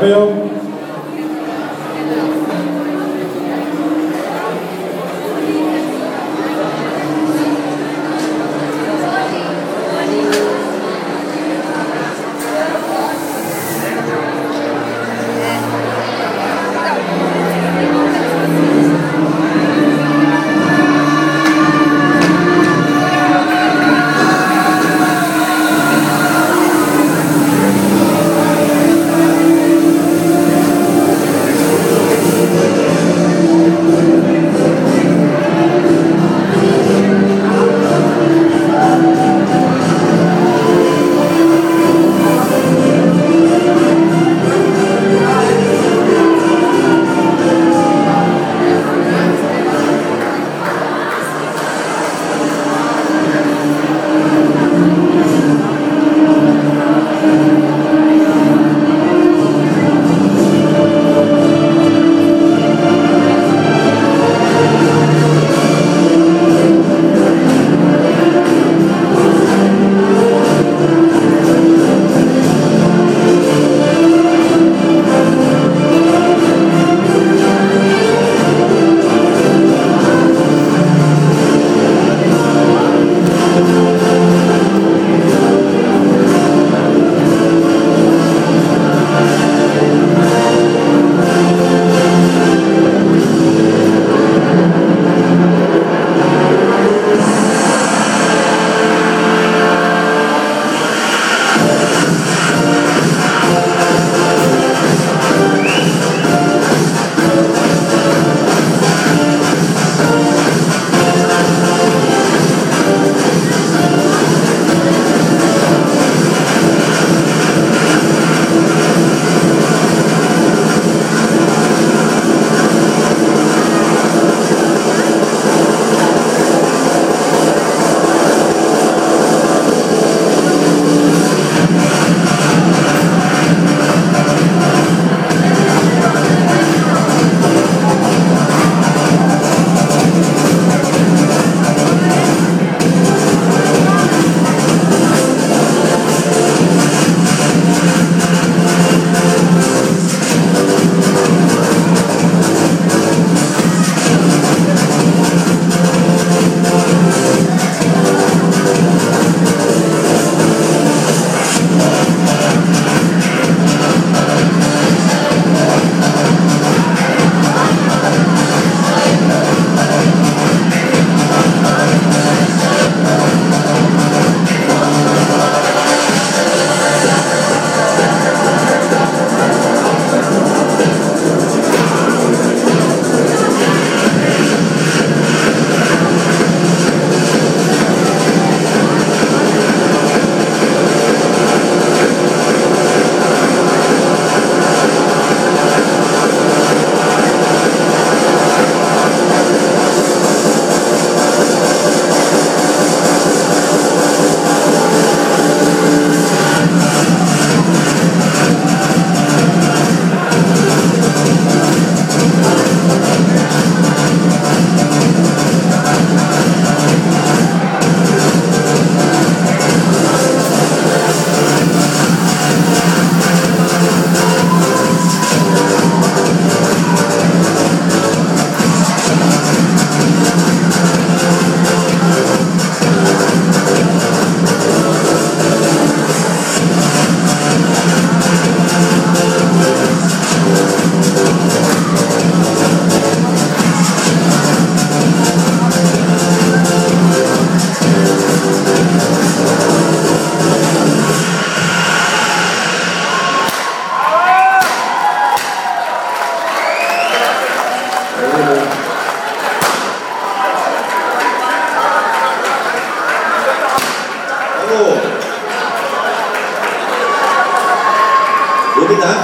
잘해요.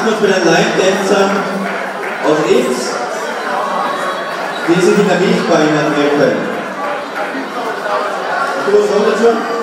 Uns bei den Line-Dancern aus X, die sich in der Milchbeine entwickeln. Hast du was noch dazu?